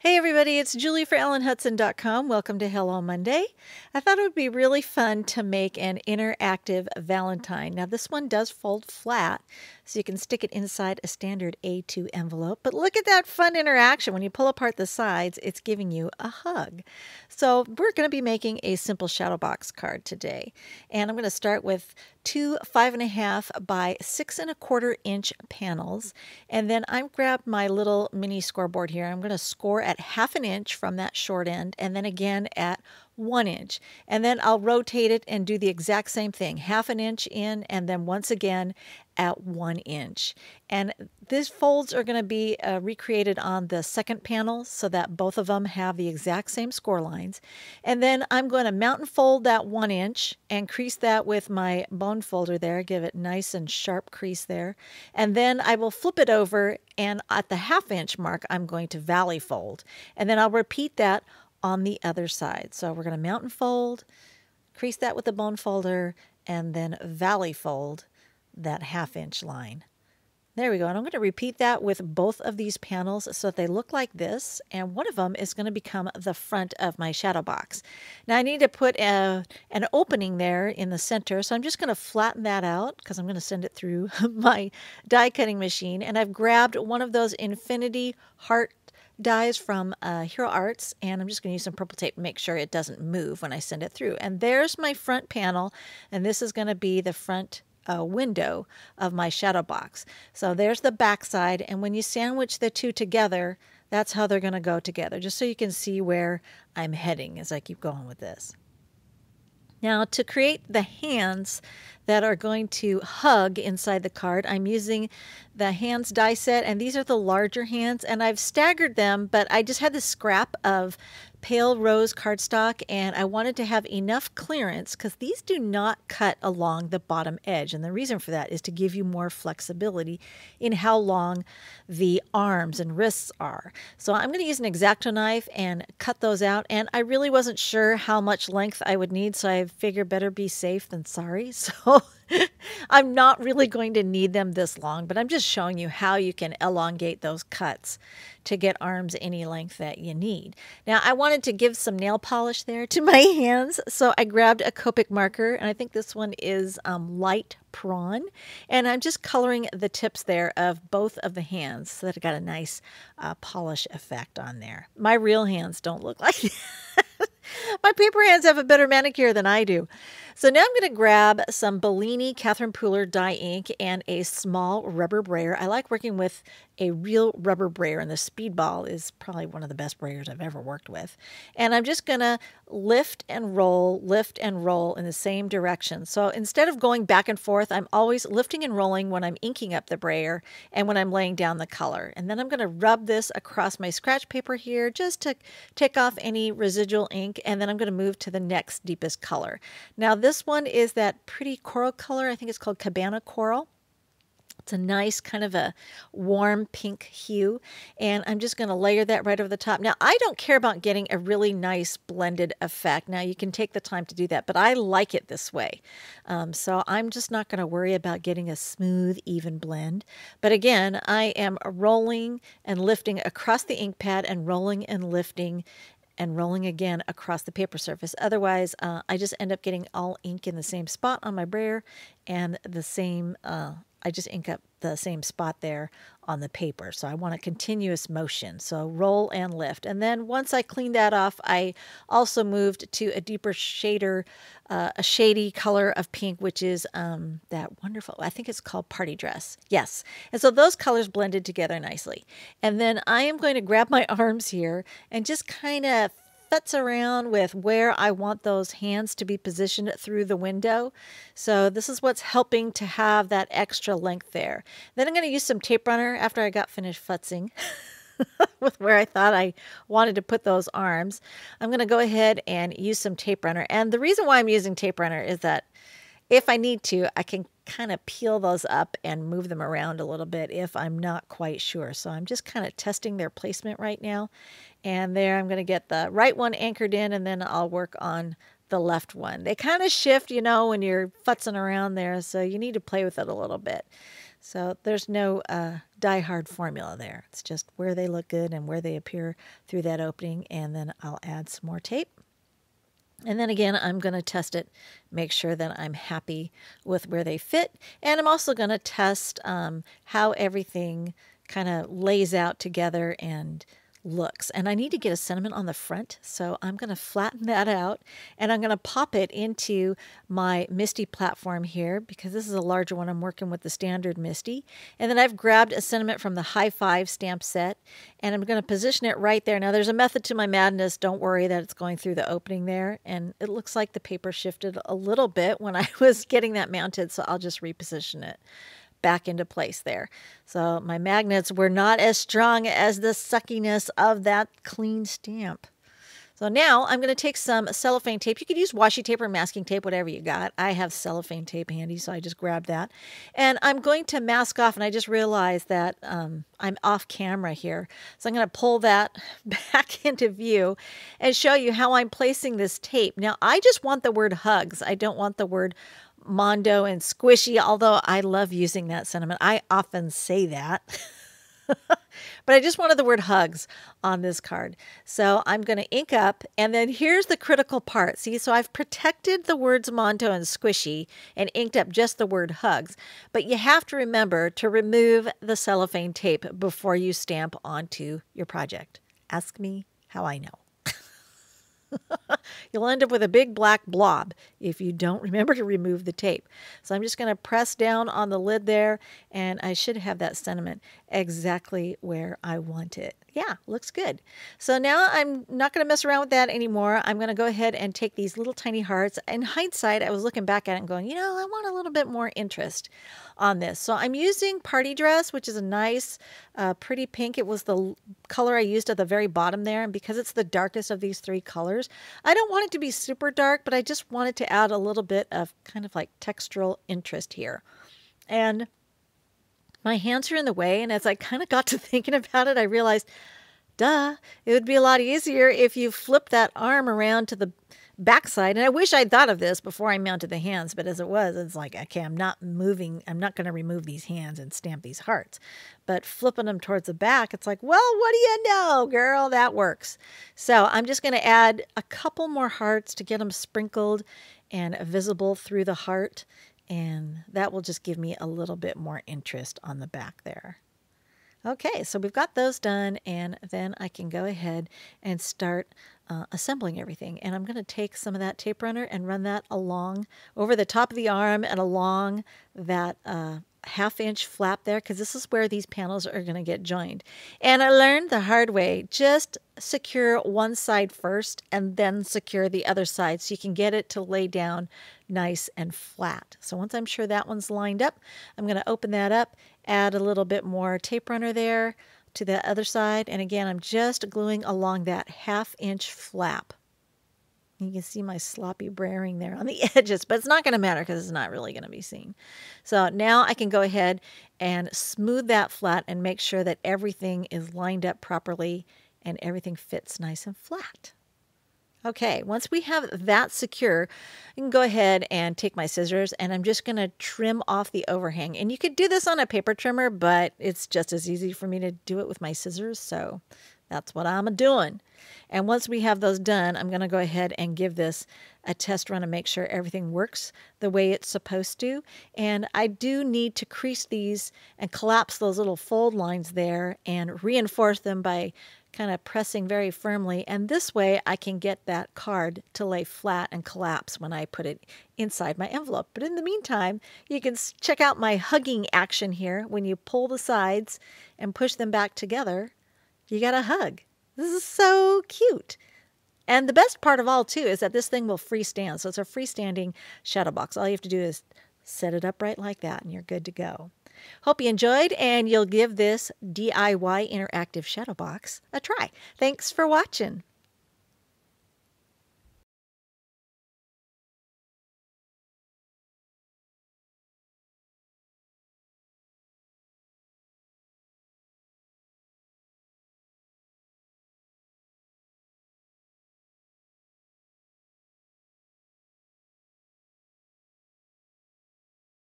Hey everybody, it's Julie for EllenHutson.com. Welcome to Hello Monday. I thought it would be really fun to make an interactive Valentine. Now this one does fold flat, so you can stick it inside a standard A2 envelope. But look at that fun interaction. When you pull apart the sides, it's giving you a hug. So we're going to be making a simple shadow box card today. And I'm going to start with two five and a half by six and a quarter inch panels. And then I've grabbed my little mini scoreboard here. I'm going to score at half an inch from that short end and then again at one inch. And then I'll rotate it and do the exact same thing, half an inch in and then once again at one inch. And these folds are going to be uh, recreated on the second panel so that both of them have the exact same score lines. And then I'm going to mount and fold that one inch and crease that with my bone folder there, give it nice and sharp crease there. And then I will flip it over and at the half inch mark, I'm going to valley fold. And then I'll repeat that on the other side. So we're going to mount and fold, crease that with the bone folder, and then valley fold that half inch line. There we go. And I'm going to repeat that with both of these panels so that they look like this. And one of them is going to become the front of my shadow box. Now I need to put a, an opening there in the center. So I'm just going to flatten that out because I'm going to send it through my die cutting machine. And I've grabbed one of those infinity heart dies from uh, Hero Arts, and I'm just going to use some purple tape to make sure it doesn't move when I send it through. And there's my front panel, and this is going to be the front uh, window of my shadow box. So there's the back side, and when you sandwich the two together, that's how they're going to go together, just so you can see where I'm heading as I keep going with this. Now to create the hands that are going to hug inside the card, I'm using the hands die set and these are the larger hands and I've staggered them, but I just had this scrap of pale rose cardstock and I wanted to have enough clearance because these do not cut along the bottom edge. And the reason for that is to give you more flexibility in how long the arms and wrists are. So I'm going to use an X-Acto knife and cut those out. And I really wasn't sure how much length I would need, so I figured better be safe than sorry. So I'm not really going to need them this long, but I'm just showing you how you can elongate those cuts to get arms any length that you need. Now, I wanted to give some nail polish there to my hands, so I grabbed a Copic marker, and I think this one is um, light prawn, and I'm just coloring the tips there of both of the hands so that I got a nice uh, polish effect on there. My real hands don't look like My paper hands have a better manicure than I do. So now I'm going to grab some Bellini Catherine Pooler dye ink and a small rubber brayer. I like working with a real rubber brayer, and the Speedball is probably one of the best brayers I've ever worked with. And I'm just going to lift and roll, lift and roll in the same direction. So instead of going back and forth, I'm always lifting and rolling when I'm inking up the brayer and when I'm laying down the color. And then I'm going to rub this across my scratch paper here just to take off any residual ink, and then I'm going to move to the next deepest color. Now this one is that pretty coral color. I think it's called Cabana Coral. It's a nice kind of a warm pink hue. And I'm just going to layer that right over the top. Now, I don't care about getting a really nice blended effect. Now, you can take the time to do that, but I like it this way. Um, so I'm just not going to worry about getting a smooth, even blend. But again, I am rolling and lifting across the ink pad and rolling and lifting and rolling again across the paper surface. Otherwise, uh, I just end up getting all ink in the same spot on my brayer and the same uh, I just ink up the same spot there on the paper. So I want a continuous motion. So roll and lift. And then once I cleaned that off, I also moved to a deeper shader, uh, a shady color of pink, which is um, that wonderful, I think it's called Party Dress. Yes. And so those colors blended together nicely. And then I am going to grab my arms here and just kind of futz around with where I want those hands to be positioned through the window. So this is what's helping to have that extra length there. Then I'm going to use some tape runner after I got finished futzing. with where I thought I wanted to put those arms. I'm going to go ahead and use some tape runner. And the reason why I'm using tape runner is that if I need to, I can kind of peel those up and move them around a little bit if I'm not quite sure. So I'm just kind of testing their placement right now. And there I'm going to get the right one anchored in and then I'll work on the left one. They kind of shift, you know, when you're futzing around there. So you need to play with it a little bit. So there's no uh, die-hard formula there. It's just where they look good and where they appear through that opening. And then I'll add some more tape. And then again, I'm going to test it, make sure that I'm happy with where they fit. And I'm also going to test um, how everything kind of lays out together and looks. And I need to get a sentiment on the front, so I'm going to flatten that out and I'm going to pop it into my MISTI platform here because this is a larger one. I'm working with the standard MISTI. And then I've grabbed a sentiment from the High Five stamp set and I'm going to position it right there. Now there's a method to my madness. Don't worry that it's going through the opening there. And it looks like the paper shifted a little bit when I was getting that mounted, so I'll just reposition it back into place there. So my magnets were not as strong as the suckiness of that clean stamp. So now I'm going to take some cellophane tape. You could use washi tape or masking tape, whatever you got. I have cellophane tape handy, so I just grabbed that. And I'm going to mask off, and I just realized that um, I'm off camera here. So I'm going to pull that back into view and show you how I'm placing this tape. Now, I just want the word hugs. I don't want the word Mondo and squishy, although I love using that sentiment. I often say that. but I just wanted the word hugs on this card. So I'm going to ink up, and then here's the critical part. See, so I've protected the words Mondo and squishy and inked up just the word hugs. But you have to remember to remove the cellophane tape before you stamp onto your project. Ask me how I know. You'll end up with a big black blob if you don't remember to remove the tape. So I'm just going to press down on the lid there and I should have that sentiment exactly where I want it. Yeah, looks good. So now I'm not going to mess around with that anymore. I'm going to go ahead and take these little tiny hearts. In hindsight, I was looking back at it and going, you know, I want a little bit more interest on this. So I'm using Party Dress, which is a nice, uh, pretty pink. It was the color I used at the very bottom there. And because it's the darkest of these three colors, I don't want it to be super dark, but I just wanted to add a little bit of kind of like textural interest here. And my hands are in the way. And as I kind of got to thinking about it, I realized, duh, it would be a lot easier if you flip that arm around to the backside. And I wish I'd thought of this before I mounted the hands, but as it was, it's like, okay, I'm not moving, I'm not going to remove these hands and stamp these hearts. But flipping them towards the back, it's like, well, what do you know, girl? That works. So I'm just going to add a couple more hearts to get them sprinkled and visible through the heart. And that will just give me a little bit more interest on the back there. Okay, so we've got those done, and then I can go ahead and start uh, assembling everything. And I'm going to take some of that tape runner and run that along over the top of the arm and along that uh, half inch flap there because this is where these panels are going to get joined. And I learned the hard way, just secure one side first and then secure the other side so you can get it to lay down nice and flat. So once I'm sure that one's lined up, I'm going to open that up, add a little bit more tape runner there, to the other side. And again, I'm just gluing along that half inch flap. You can see my sloppy brayering there on the edges, but it's not going to matter because it's not really going to be seen. So now I can go ahead and smooth that flat and make sure that everything is lined up properly and everything fits nice and flat. Okay, once we have that secure, I can go ahead and take my scissors and I'm just going to trim off the overhang. And you could do this on a paper trimmer, but it's just as easy for me to do it with my scissors. So that's what I'm doing. And once we have those done, I'm going to go ahead and give this a test run and make sure everything works the way it's supposed to. And I do need to crease these and collapse those little fold lines there and reinforce them by kind of pressing very firmly. And this way I can get that card to lay flat and collapse when I put it inside my envelope. But in the meantime, you can check out my hugging action here. When you pull the sides and push them back together, you got a hug. This is so cute. And the best part of all, too, is that this thing will freestand. So it's a freestanding shadow box. All you have to do is set it up right like that, and you're good to go. Hope you enjoyed and you'll give this DIY interactive shadow box a try. Thanks for watching.